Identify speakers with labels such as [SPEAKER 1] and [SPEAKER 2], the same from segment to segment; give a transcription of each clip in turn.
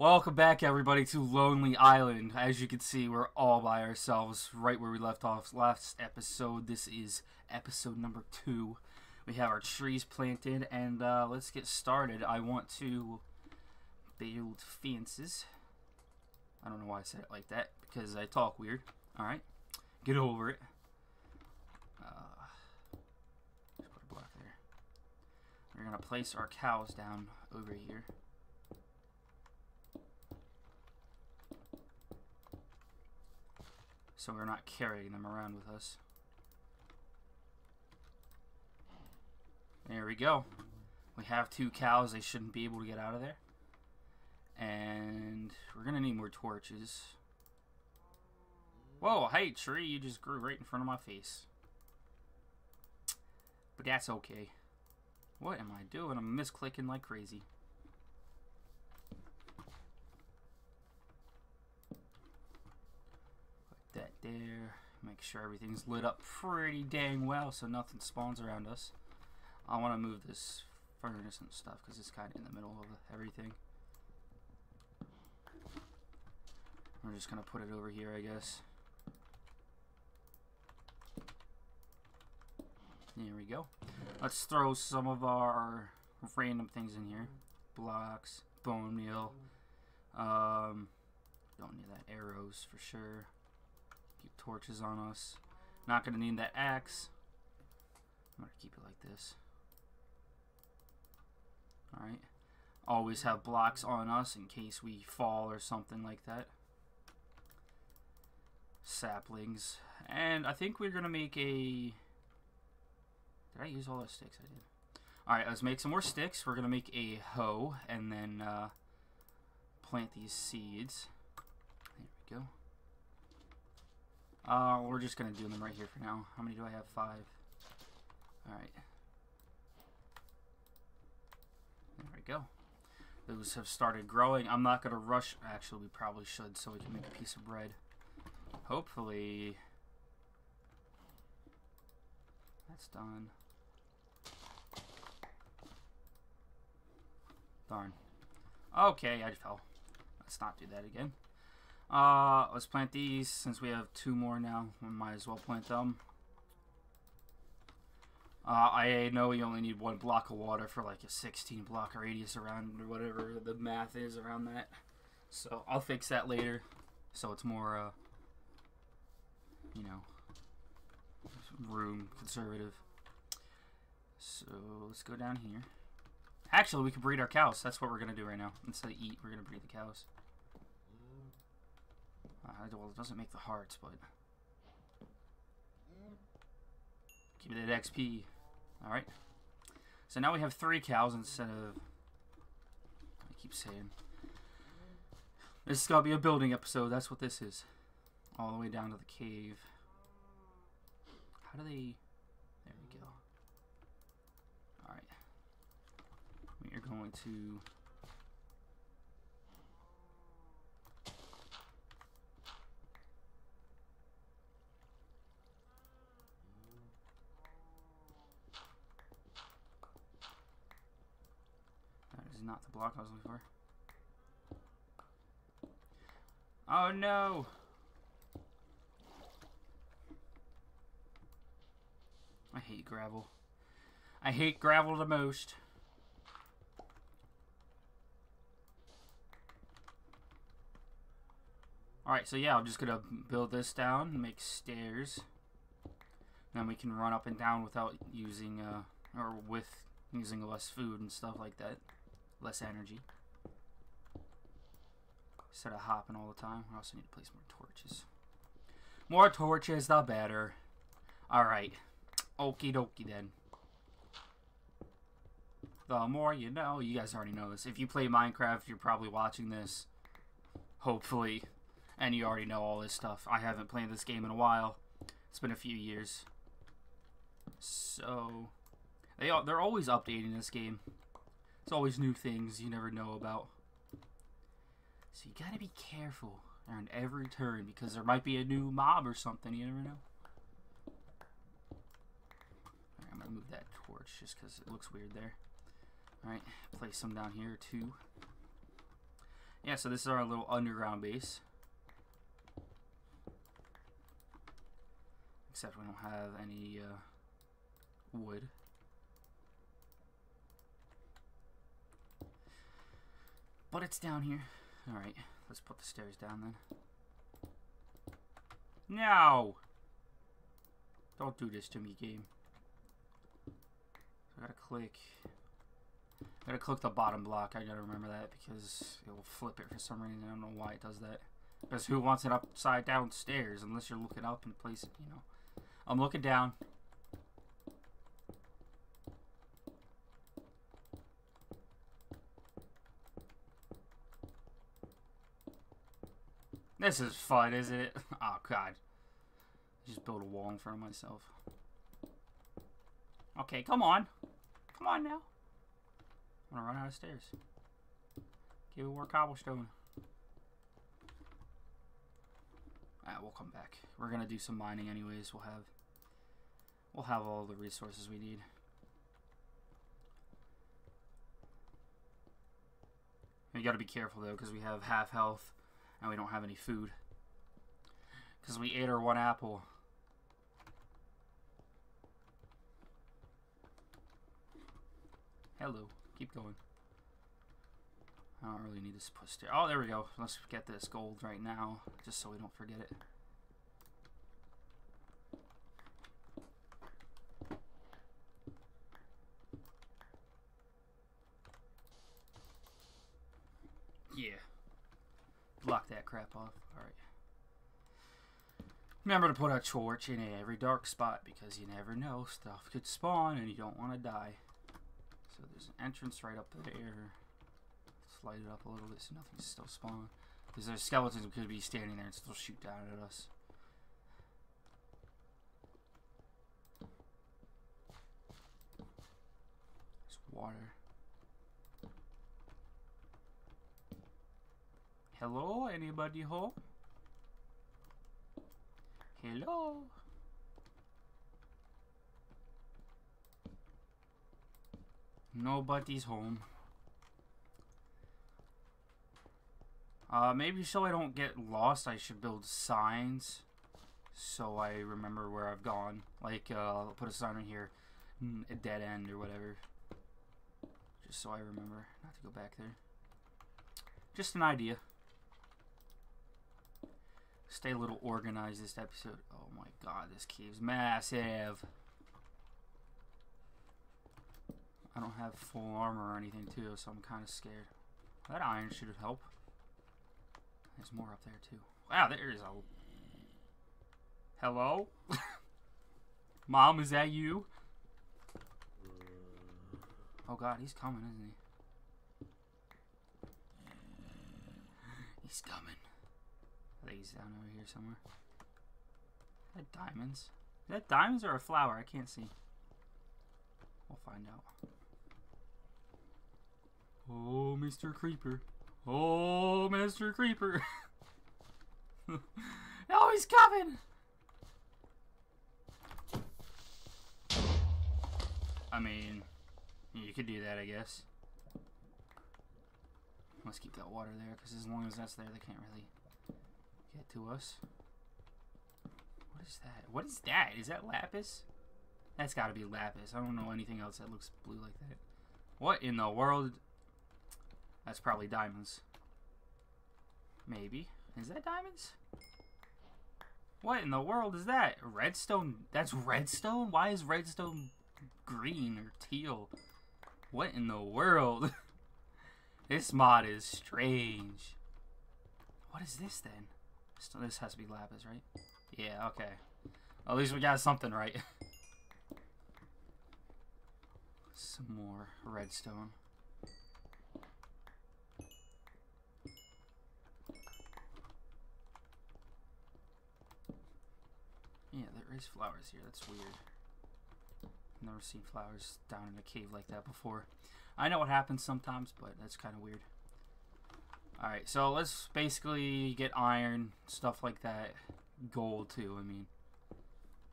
[SPEAKER 1] Welcome back, everybody, to Lonely Island. As you can see, we're all by ourselves, right where we left off last episode. This is episode number two. We have our trees planted, and uh, let's get started. I want to build fences. I don't know why I said it like that, because I talk weird. Alright, get over it. Uh, put a block there. We're going to place our cows down over here. So we're not carrying them around with us. There we go. We have two cows. They shouldn't be able to get out of there. And we're going to need more torches. Whoa, hey, tree, you just grew right in front of my face. But that's okay. What am I doing? I'm misclicking like crazy. that there. Make sure everything's lit up pretty dang well so nothing spawns around us. I want to move this furnace and stuff because it's kind of in the middle of everything. We're just going to put it over here, I guess. There we go. Let's throw some of our random things in here. Blocks, bone meal. Um, don't need that. Arrows for sure. Keep torches on us. Not going to need that axe. I'm going to keep it like this. Alright. Always have blocks on us in case we fall or something like that. Saplings. And I think we're going to make a... Did I use all those sticks? I did. Alright, let's make some more sticks. We're going to make a hoe and then uh, plant these seeds. There we go. Uh, we're just going to do them right here for now. How many do I have? Five. Alright. There we go. Those have started growing. I'm not going to rush. Actually, we probably should so we can make a piece of bread. Hopefully... That's done. Darn. Okay, I fell. Let's not do that again. Uh, let's plant these since we have two more now. We might as well plant them. Uh, I know you only need one block of water for like a 16 block radius around or whatever the math is around that. So I'll fix that later. So it's more, uh, you know, room conservative. So let's go down here. Actually, we can breed our cows. That's what we're going to do right now. Instead of eat, we're going to breed the cows. Uh, well, it doesn't make the hearts, but... Give me that XP. Alright. So now we have three cows instead of... I keep saying. This is going to be a building episode. That's what this is. All the way down to the cave. How do they... There we go. Alright. We are going to... is not the block I was looking for. Oh no! I hate gravel. I hate gravel the most. Alright, so yeah, I'm just to build this down, make stairs. Then we can run up and down without using, uh, or with using less food and stuff like that less energy. Instead of hopping all the time. I also need to place more torches. More torches, the better. Alright. Okie dokie then. The more you know. You guys already know this. If you play Minecraft, you're probably watching this. Hopefully. And you already know all this stuff. I haven't played this game in a while. It's been a few years. So... They, they're always updating this game. There's always new things you never know about. So you gotta be careful around every turn because there might be a new mob or something. You never know. Right, I'm gonna move that torch just because it looks weird there. Alright, place some down here too. Yeah, so this is our little underground base. Except we don't have any uh, wood. But it's down here. Alright, let's put the stairs down then. No! Don't do this to me, game. I gotta click. I gotta click the bottom block. I gotta remember that because it will flip it for some reason. I don't know why it does that. Because who wants it upside down stairs unless you're looking up and place it, you know. I'm looking down. This is fun, isn't it? Oh, God. Just build a wall in front of myself. Okay, come on. Come on now. I'm gonna run out of stairs. Give me more cobblestone. Ah, we'll come back. We're gonna do some mining anyways. We'll have we'll have all the resources we need. We gotta be careful though, because we have half health and we don't have any food. Because we ate our one apple. Hello. Keep going. I don't really need this push. Oh, there we go. Let's get this gold right now, just so we don't forget it. Yeah. Block that crap off. Alright. Remember to put a torch in every dark spot because you never know. Stuff could spawn and you don't want to die. So there's an entrance right up there. Slide it up a little bit so nothing's still spawning. Because there's skeletons could be standing there and still shoot down at us. There's water. Hello, anybody home? Hello? Nobody's home. Uh, maybe so I don't get lost, I should build signs so I remember where I've gone. Like, uh, I'll put a sign in here, a dead end or whatever. Just so I remember not to go back there. Just an idea. Stay a little organized this episode. Oh my god, this cave's massive. I don't have full armor or anything too, so I'm kind of scared. That iron should help. There's more up there too. Wow, there is a... Hello? Mom, is that you? Oh god, he's coming, isn't he? He's coming. I think he's down over here somewhere. Is that diamonds? Is that diamonds or a flower? I can't see. We'll find out. Oh, Mr. Creeper. Oh, Mr. Creeper. oh, he's coming. I mean, you could do that, I guess. Let's keep that water there, because as long as that's there, they can't really get to us. What is that? What is that? Is that lapis? That's got to be lapis. I don't know anything else that looks blue like that. What in the world that's probably diamonds. Maybe. Is that diamonds? What in the world is that? Redstone? That's redstone? Why is redstone green or teal? What in the world? this mod is strange. What is this then? This has to be lapis, right? Yeah, okay. At least we got something right. Some more redstone. Yeah, there is flowers here. That's weird. Never seen flowers down in a cave like that before. I know what happens sometimes, but that's kind of weird. Alright, so let's basically get iron, stuff like that. Gold, too, I mean.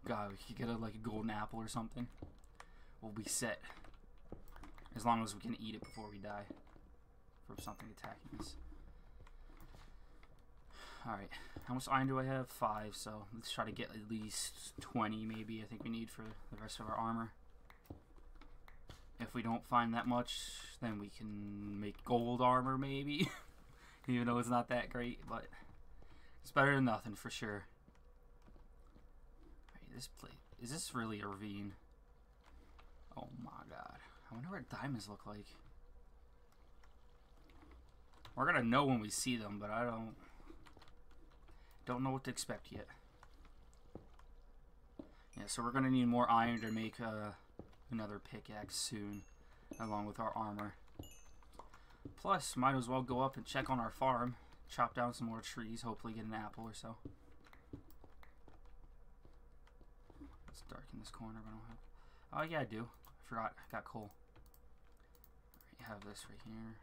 [SPEAKER 1] God, we could get a, like a golden apple or something. We'll be set. As long as we can eat it before we die. From something attacking us. Alright, how much iron do I have? Five, so let's try to get at least 20 maybe I think we need for the rest of our armor. If we don't find that much, then we can make gold armor maybe. Even though it's not that great, but it's better than nothing for sure. Alright, this place, is this really a ravine? Oh my god. I wonder what diamonds look like. We're gonna know when we see them, but I don't don't know what to expect yet. Yeah, so we're gonna need more iron to make uh, another pickaxe soon, along with our armor. Plus, might as well go up and check on our farm, chop down some more trees, hopefully get an apple or so. It's dark in this corner, but I don't have. Oh yeah, I do. I forgot. I got coal. I have this right here.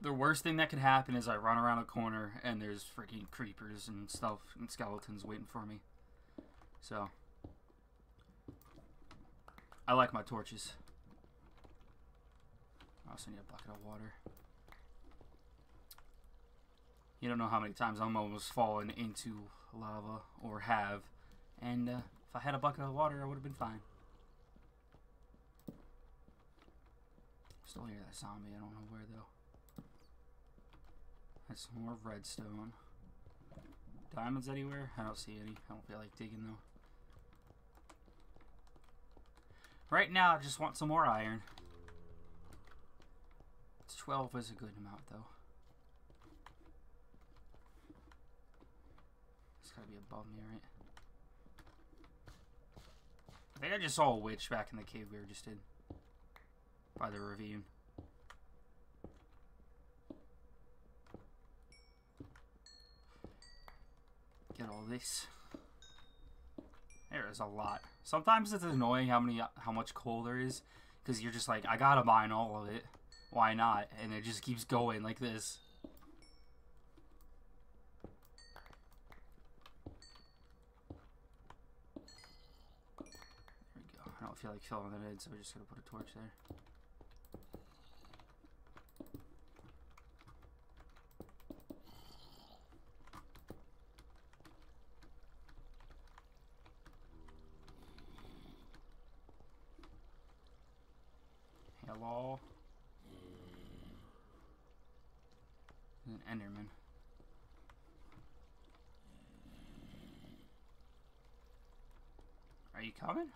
[SPEAKER 1] The worst thing that could happen is I run around a corner and there's freaking creepers and stuff and skeletons waiting for me. So, I like my torches. I also need a bucket of water. You don't know how many times I'm almost fallen into lava or have. And uh, if I had a bucket of water, I would have been fine. Still hear that zombie. I don't know where though. That's more redstone. Diamonds anywhere? I don't see any. I don't feel like digging though. Right now, I just want some more iron. 12 is a good amount though. It's gotta be above me, right? I think I just saw a witch back in the cave we were just in. By the ravine. Get all this. There is a lot. Sometimes it's annoying how many how much coal there is because you're just like I gotta mine all of it. Why not? And it just keeps going like this. There we go. I don't feel like filling it in, so we're just gonna put a torch there. Hello? Enderman. Are you coming?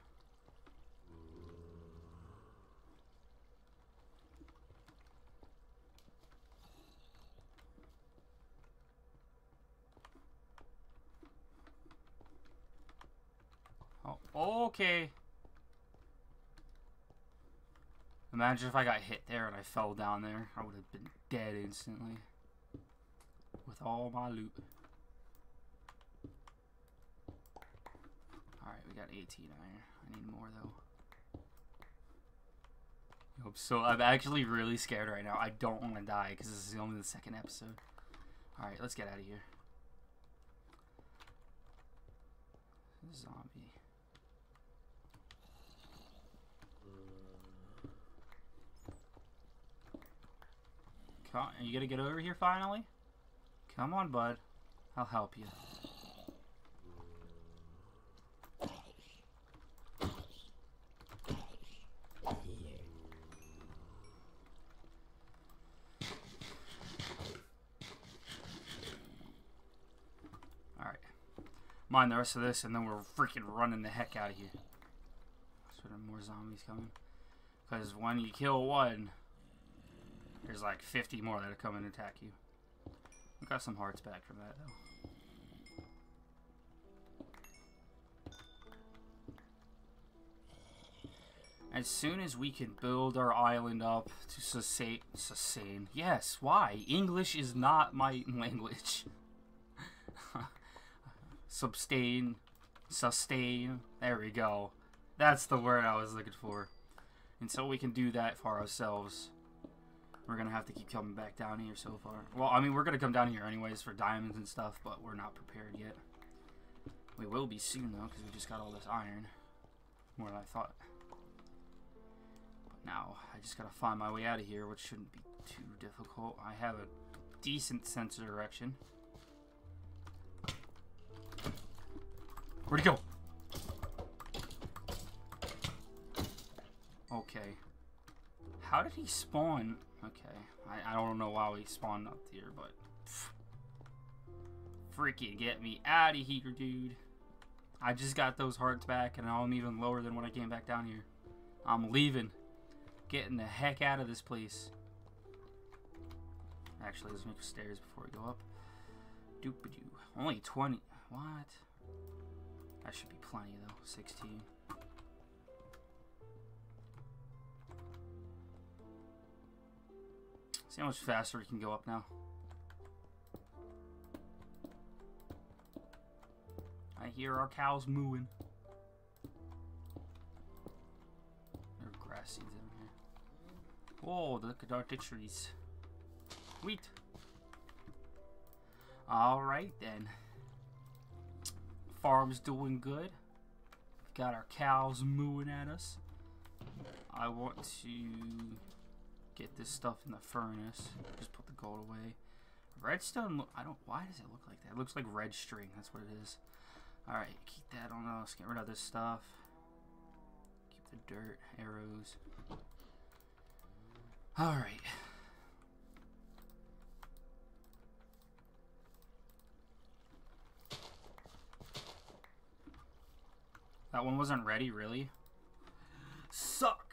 [SPEAKER 1] Oh, okay. Imagine if I got hit there and I fell down there. I would have been dead instantly. With all my loot. Alright, we got 18 iron. I need more though. So I'm actually really scared right now. I don't want to die because this is only the second episode. Alright, let's get out of here. Zombie. Are you gonna get over here finally? Come on, bud. I'll help you. Alright. Mind the rest of this, and then we're freaking running the heck out of here. So there more zombies coming. Because when you kill one, there's like 50 more that'll come and attack you. Got some hearts back from that though. As soon as we can build our island up to sustain, sustain. Yes, why? English is not my language. Sustain, sustain. There we go. That's the word I was looking for. Until so we can do that for ourselves. We're to have to keep coming back down here so far. Well, I mean, we're to come down here anyways for diamonds and stuff, but we're not prepared yet. We will be soon, though, because we just got all this iron. More than I thought. But now, I just got to find my way out of here, which shouldn't be too difficult. I have a decent sense of direction. Where'd he go? Okay. How did he spawn? Okay. I, I don't know why he spawned up here, but... Freaking get me out of here, dude. I just got those hearts back, and I'm even lower than when I came back down here. I'm leaving. Getting the heck out of this place. Actually, let's make stairs before we go up. Doop doo. Only 20. What? That should be plenty, though. 16. See how much faster we can go up now? I hear our cows mooing. There are grass seeds in here. Whoa, look at our trees. Wheat. Alright then. Farm's doing good. We've Got our cows mooing at us. I want to get this stuff in the furnace. Just put the gold away. Redstone, I don't, why does it look like that? It looks like red string, that's what it is. Alright, keep that on us, get rid of this stuff. Keep the dirt, arrows. Alright. That one wasn't ready, really? Suck!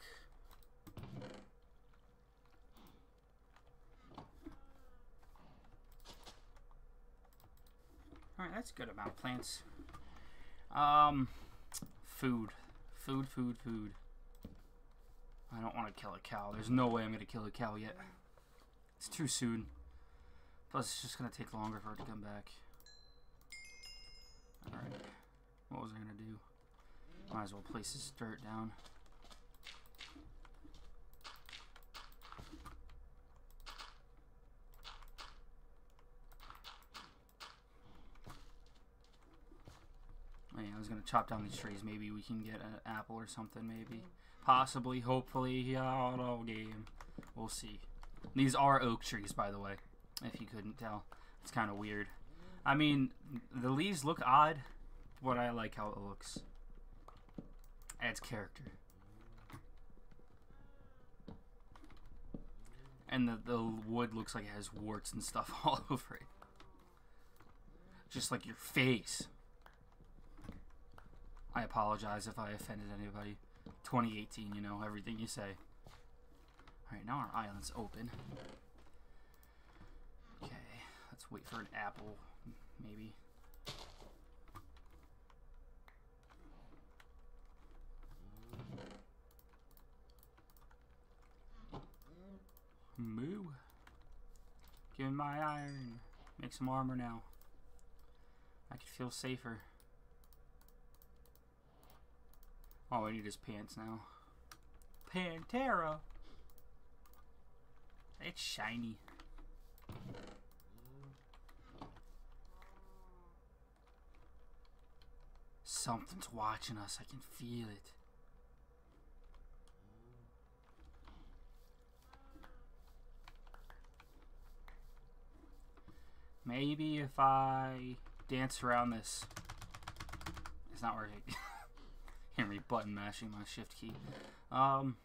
[SPEAKER 1] Alright, that's a good amount of plants. Um, food. Food, food, food. I don't want to kill a cow. There's no way I'm going to kill a cow yet. It's too soon. Plus, it's just going to take longer for it to come back. Alright. What was I going to do? Might as well place this dirt down. I was gonna chop down these trees. Maybe we can get an apple or something. Maybe, possibly, hopefully, yeah, auto game. We'll see. These are oak trees, by the way. If you couldn't tell, it's kind of weird. I mean, the leaves look odd, but I like how it looks. Adds character. And the, the wood looks like it has warts and stuff all over it. Just like your face. I apologize if I offended anybody. 2018, you know, everything you say. Alright, now our island's open. Okay, let's wait for an apple, maybe. Moo. Give me my iron. Make some armor now. I can feel safer. All I need is pants now. Pantera! It's shiny. Something's watching us. I can feel it. Maybe if I dance around this. It's not working. Henry button mashing my shift key. Um,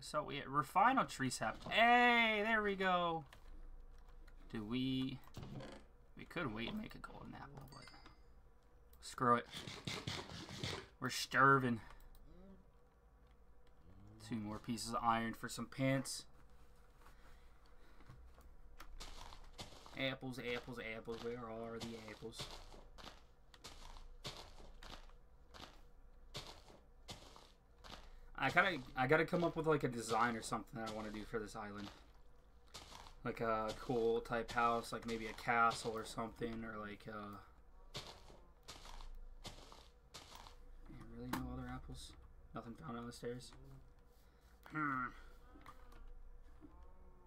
[SPEAKER 1] so we refine on tree sap. Hey, there we go. Do we? We could wait and make a golden apple, but screw it. We're starving. Two more pieces of iron for some pants. Apples, apples, apples. Where are the apples? I gotta I gotta come up with like a design or something that I want to do for this island. Like a cool type house, like maybe a castle or something, or like uh really no other apples? Nothing found on the stairs? Hmm.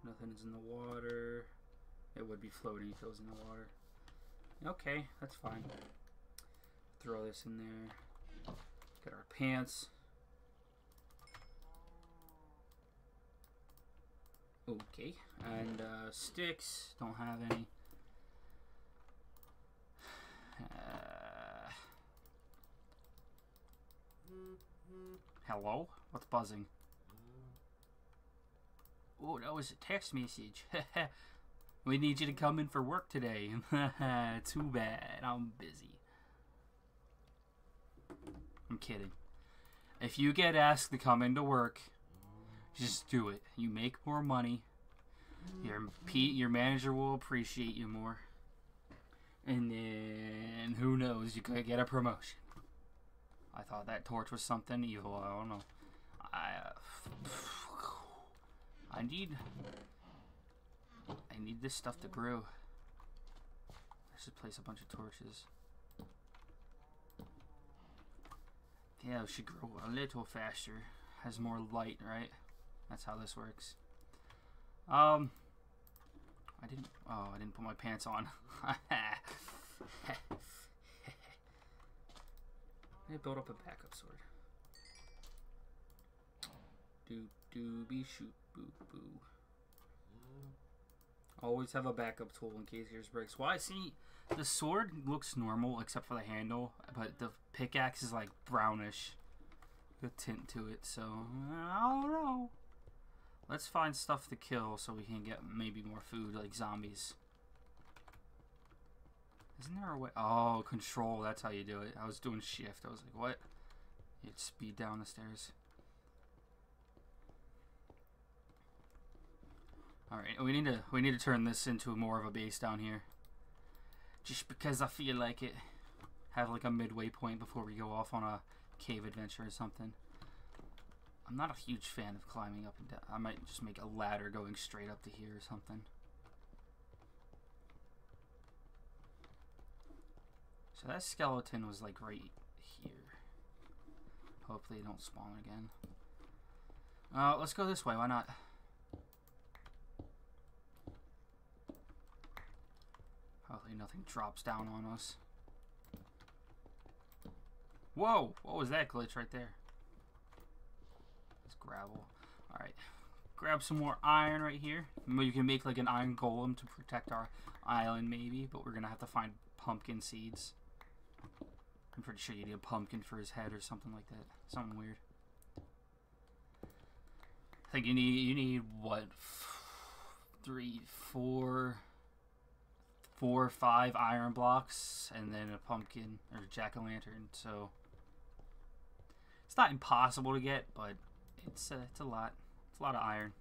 [SPEAKER 1] Nothing's in the water. It would be floating if it was in the water. Okay, that's fine. Throw this in there. Get our pants. Okay, and uh, sticks, don't have any. Uh, hello? What's buzzing? Oh, that was a text message. we need you to come in for work today. Too bad, I'm busy. I'm kidding. If you get asked to come into work, just do it. You make more money. Your Pete, your manager will appreciate you more. And then who knows, you could get a promotion. I thought that torch was something evil. I don't know. I I need I need this stuff to grow. I should place a bunch of torches. Yeah, it should grow a little faster. Has more light, right? That's how this works. Um, I didn't. Oh, I didn't put my pants on. I build up a backup sword. Do do be shoot boo boo. Always have a backup tool in case yours breaks. Why? see, the sword looks normal except for the handle, but the pickaxe is like brownish. the tint to it, so I don't know. Let's find stuff to kill so we can get maybe more food, like zombies. Isn't there a way? Oh, control. That's how you do it. I was doing shift. I was like, what? You'd speed down the stairs. Alright, we need to we need to turn this into more of a base down here. Just because I feel like it. Have like a midway point before we go off on a cave adventure or something. I'm not a huge fan of climbing up and down. I might just make a ladder going straight up to here or something. So that skeleton was like right here. Hopefully they don't spawn again. Uh, let's go this way, why not? Hopefully nothing drops down on us. Whoa! What was that glitch right there? Gravel. Alright. Grab some more iron right here. You can make like an iron golem to protect our island maybe, but we're going to have to find pumpkin seeds. I'm pretty sure you need a pumpkin for his head or something like that. Something weird. I think you need, you need what, three, four, four or five iron blocks and then a pumpkin or a jack-o'-lantern so it's not impossible to get but it's uh, it's a lot it's a lot of iron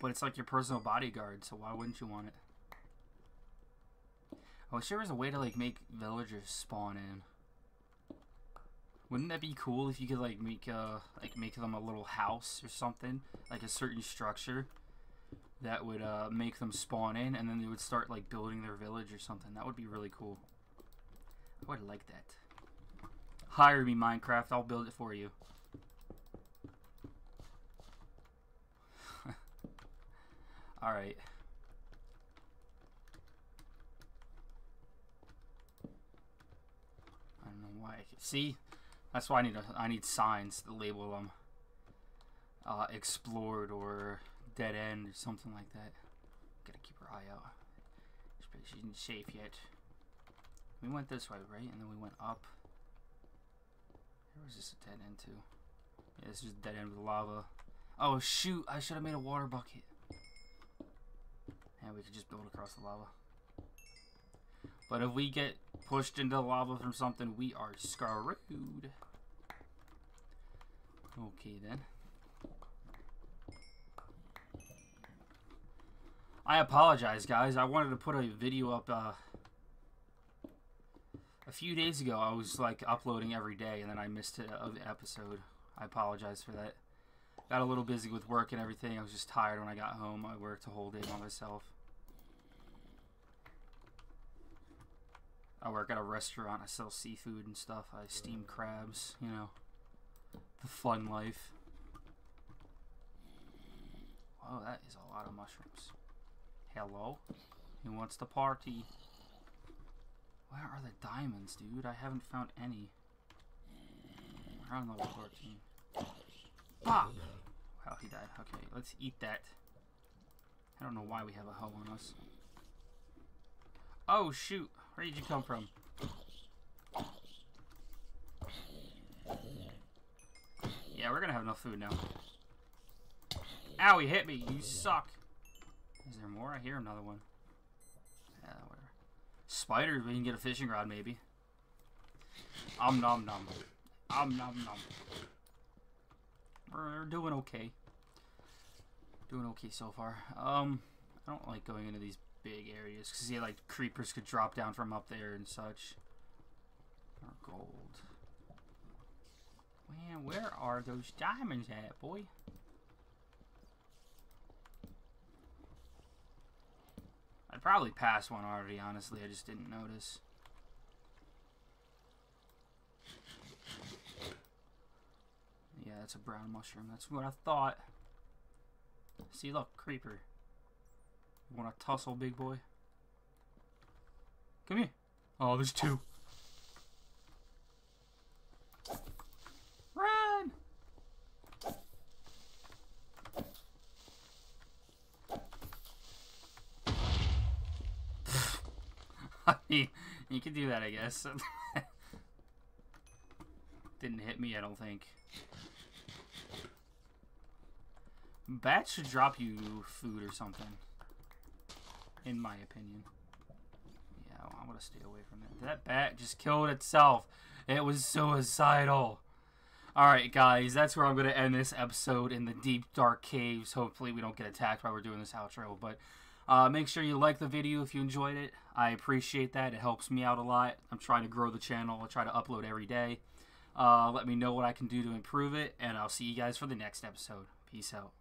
[SPEAKER 1] but it's like your personal bodyguard so why wouldn't you want it I wish there was a way to like make villagers spawn in wouldn't that be cool if you could like make uh like make them a little house or something like a certain structure that would uh, make them spawn in, and then they would start like building their village or something. That would be really cool. I would like that. Hire me, Minecraft. I'll build it for you. Alright. I don't know why. I See? That's why I need a, I need signs to label them. Uh, explored or dead end or something like that. Gotta keep our eye out. She's isn't safe yet. We went this way, right? And then we went up. Was this a dead end to? Yeah, this is dead end with lava. Oh shoot, I should have made a water bucket. And we could just build across the lava. But if we get pushed into the lava from something, we are screwed. Okay then. I apologize, guys. I wanted to put a video up uh, a few days ago. I was like uploading every day, and then I missed an episode. I apologize for that. Got a little busy with work and everything. I was just tired when I got home. I worked a whole day by myself. I work at a restaurant. I sell seafood and stuff. I steam crabs, you know. The fun life. Oh, that is a lot of mushrooms. Hello? Who wants to party? Where are the diamonds, dude? I haven't found any. We're on level 14. Bop! Wow, he died. Okay, let's eat that. I don't know why we have a hoe on us. Oh, shoot. Where did you come from? Yeah, we're gonna have enough food now. Ow, he hit me. You suck. Is there more? I hear another one. Yeah, whatever. Spiders, we can get a fishing rod maybe. Um nom nom. Um nom nom. We're doing okay. Doing okay so far. Um, I don't like going into these big areas because yeah, like creepers could drop down from up there and such. Or gold. Man, where are those diamonds at, boy? I'd probably pass one already, honestly. I just didn't notice. Yeah, that's a brown mushroom. That's what I thought. See, look, creeper. Want to tussle, big boy? Come here. Oh, there's two. Run! I mean, you can do that, I guess. Didn't hit me, I don't think. Bats should drop you food or something. In my opinion. Yeah, I'm gonna stay away from that. That bat just killed itself. It was suicidal. Alright, guys, that's where I'm going to end this episode in the deep, dark caves. Hopefully, we don't get attacked while we're doing this outro. But uh, make sure you like the video if you enjoyed it. I appreciate that. It helps me out a lot. I'm trying to grow the channel. I try to upload every day. Uh, let me know what I can do to improve it. And I'll see you guys for the next episode. Peace out.